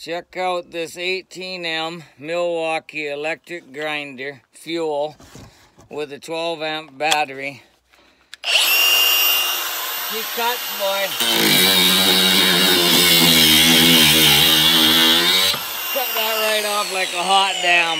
Check out this 18M Milwaukee electric grinder fuel with a 12 amp battery. He cuts, boy. Cut that right off like a hot damn